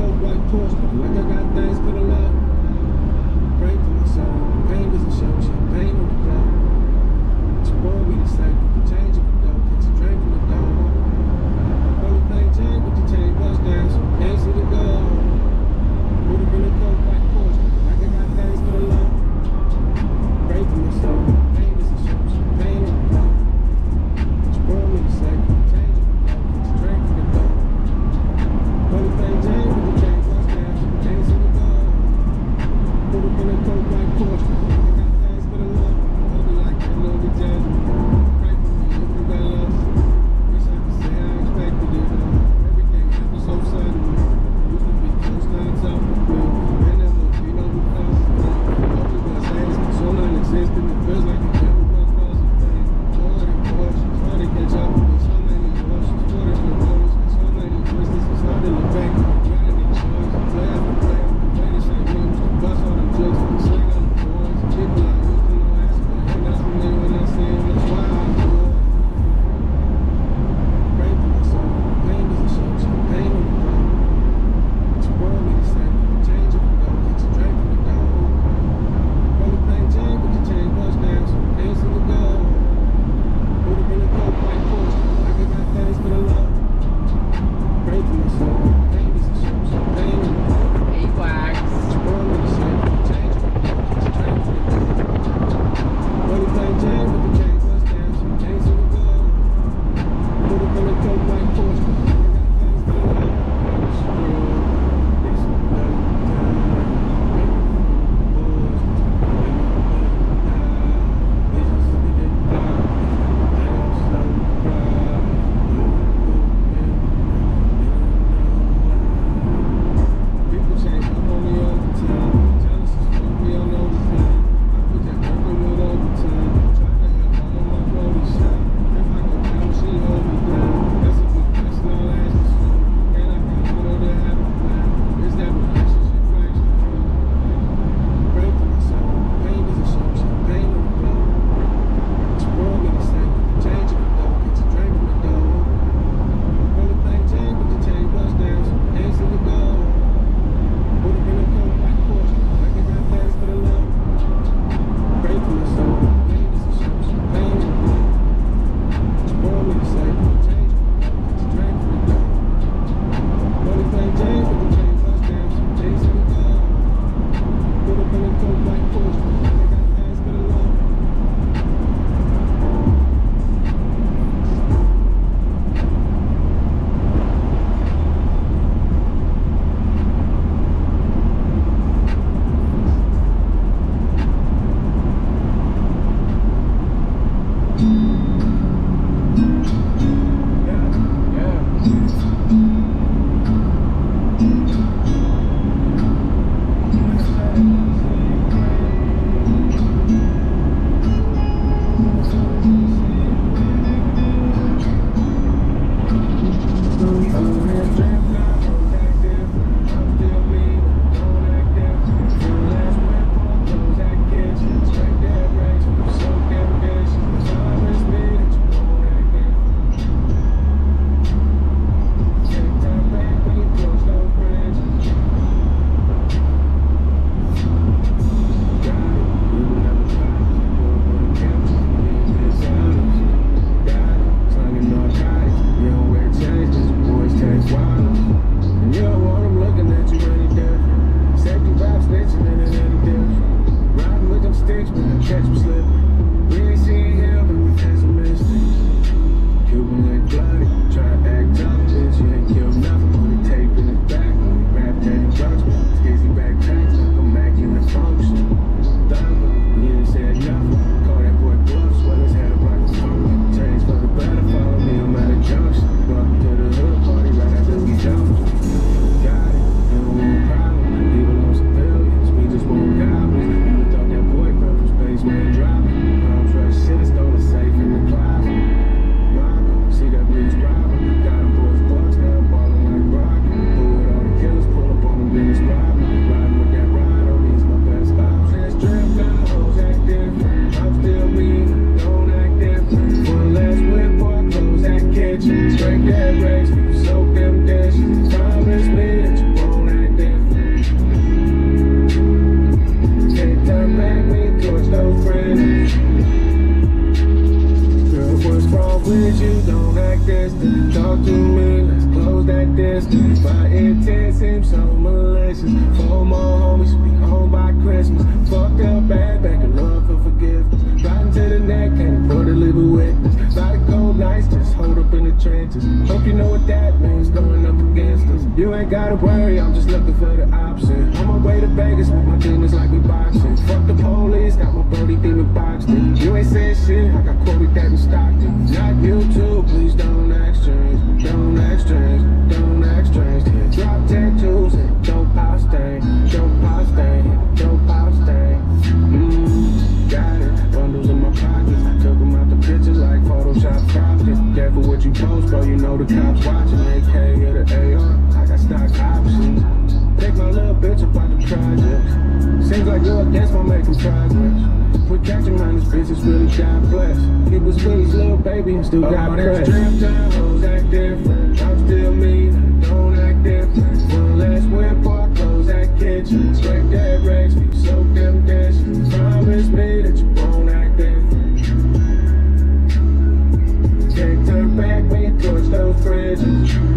white like I got things for the love. Pray for my soul. The pain doesn't show champagne on the block. It's born me to change. looking for the option. On my way to Vegas with my demons like we boxing. Fuck the police, got my body demon boxed in. You ain't saying shit, I got quoted that in Stockton. Not you too, please don't act strange. Don't act strange, don't act strange. Drop tattoos and don't pop stain. Don't pop stain, don't pop stain. Mmm, got it. Bundles in my pockets. Took them out the pictures like Photoshop profits. Careful what you post, bro, you know the cops watch. projects. Seems like you're against making progress. Quit catching on this bitch, it's really God bless. It was Willie's little baby and still oh, got pressed. Strip down, hoes act different. I'm still mean, don't act different. One last whip, our clothes act kitchen. Straight dead rags, be so damn dashed. Promise me that you won't act different. Can't back, we torch those bridges.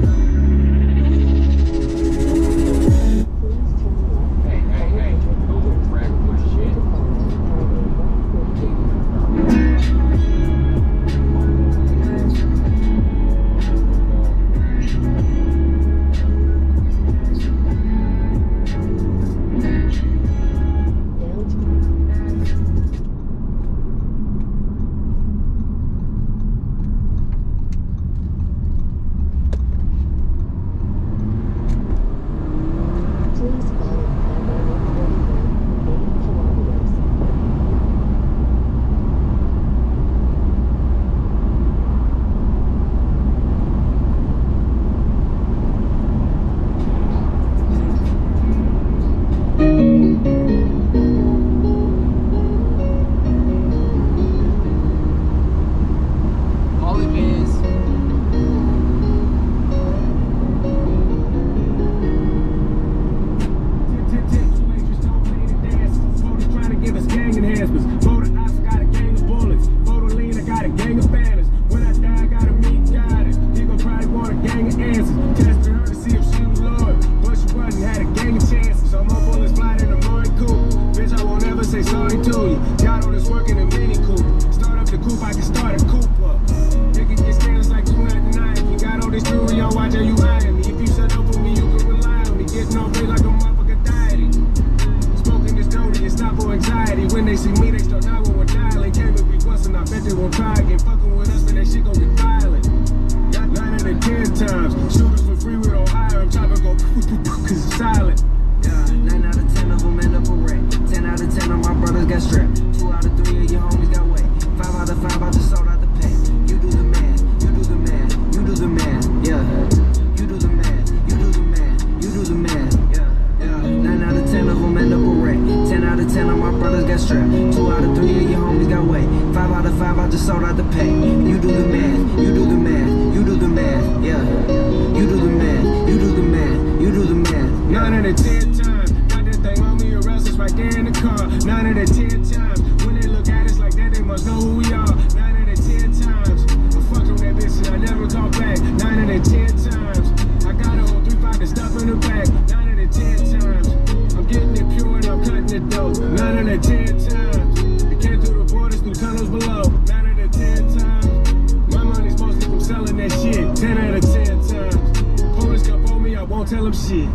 tell them shit.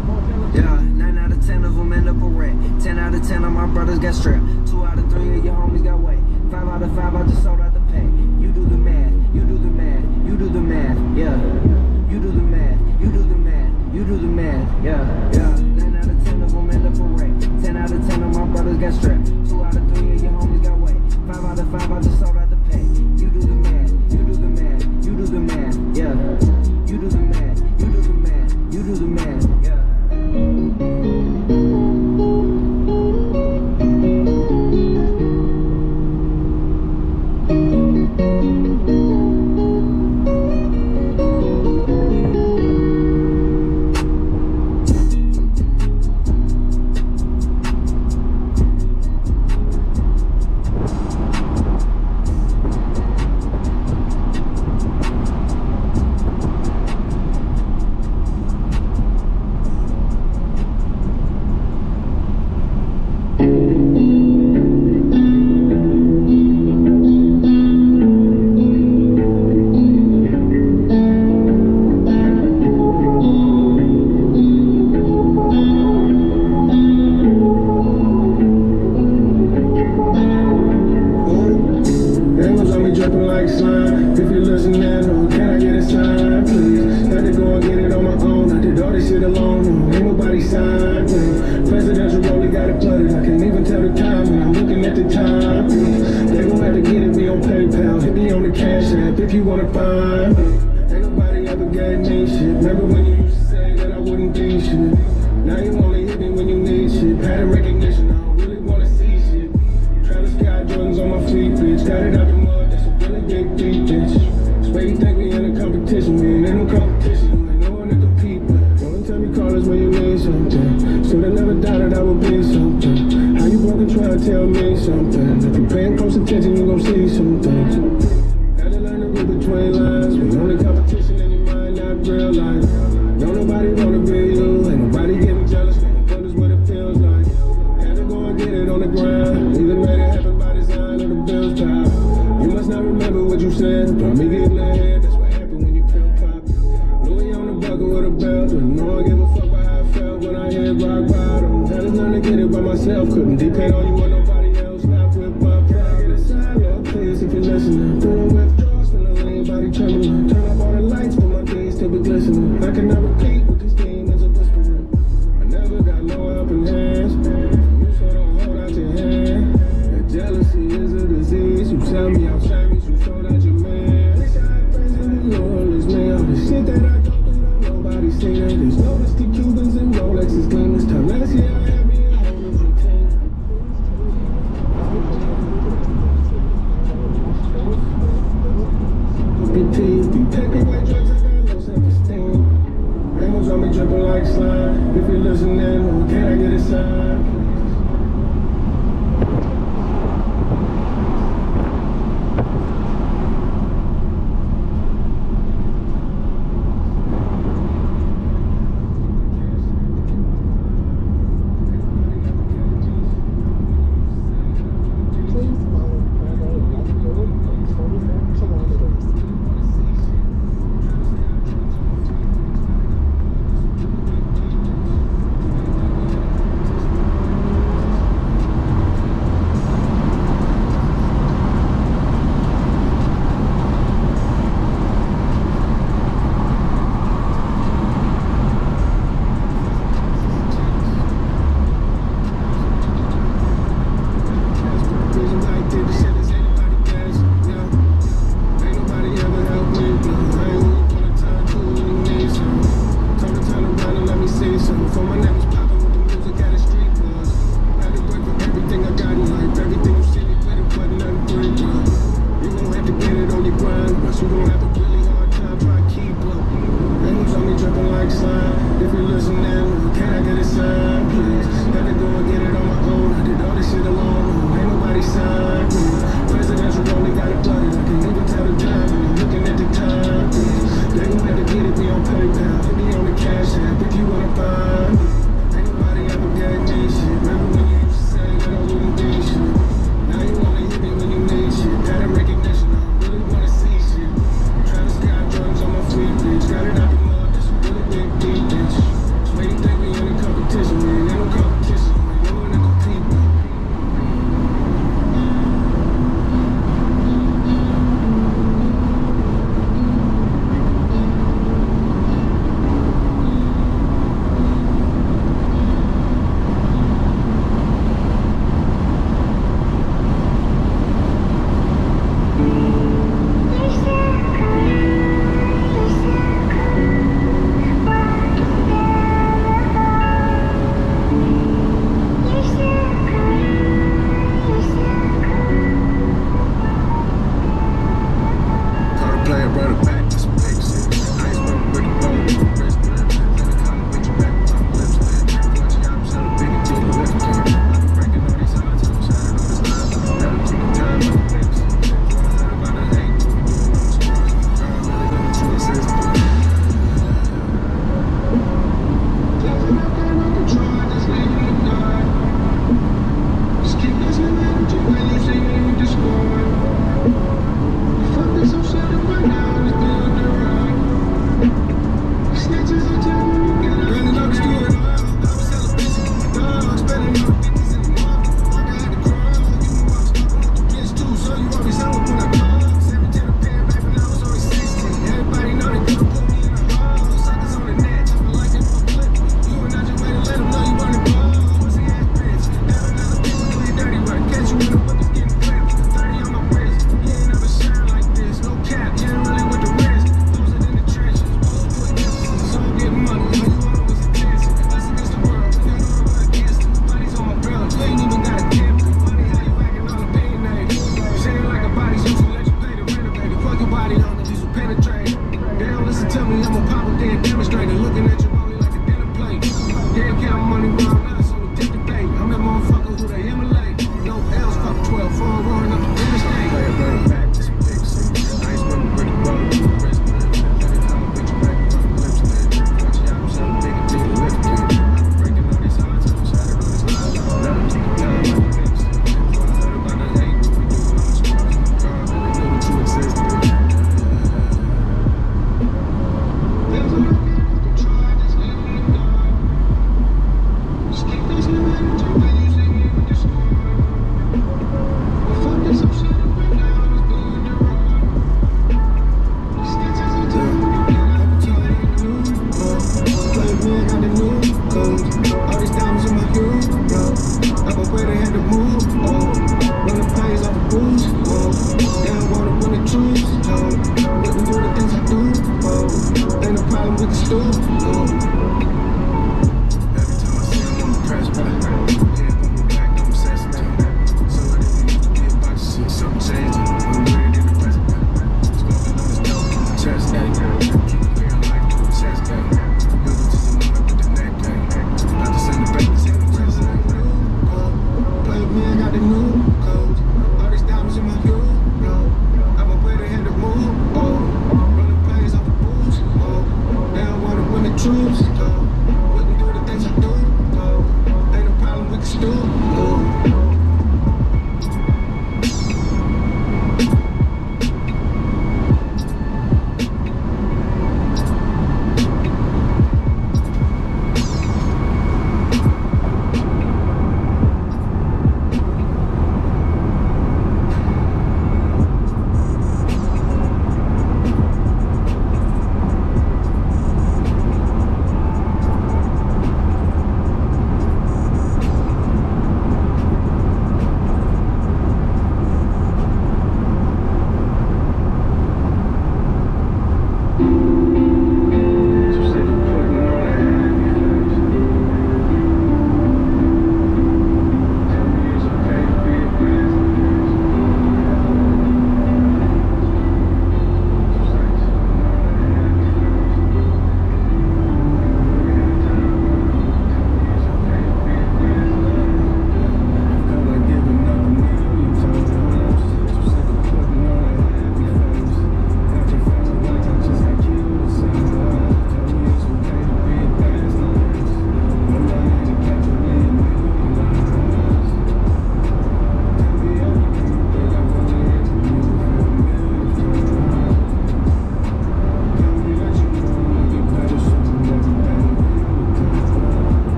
Yeah, 9 out of 10 of them end up a rat. 10 out of 10 of my brothers got strapped. 2 out of 3 of your homies got wet. 5 out of 5 I just sold out the pack. You do the math, you do the math, you do the math, yeah. You do the math, you do the math, you do the math, yeah, yeah. 9 out of 10 of them end up a rat. 10 out of 10 of my brothers got strapped. 2 out of 3 of your homies got wet. 5 out of 5 I just sold out Hit me on the cash app if you wanna find me. Ain't nobody ever gave me shit. Remember when you used to say that I wouldn't be shit? Now you only hit me when you need shit. Pattern recognition. I don't really wanna see shit. Travis Scott Jordans on my feet, bitch. Got it out the mud. That's a really big deep bitch. Swear you think we in a competition, man. Ain't no competition. Ain't no one to compete with. Only time you call us when you need something. Still I never doubted I would be something. How you broken trying to tell me something? If you paying close attention, you gon' see some with. And no one give a fuck about how I felt when I hit rock bottom. Had to learn to get it by myself. Couldn't depend on you or nobody else. Not with my pride. Get aside, Lord, please, if you're listening. Feeling withdrawals the lane, body trembling. Turn off all the lights, but my days still be glistening. I can cannot repeat what these